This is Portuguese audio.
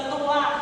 no ar.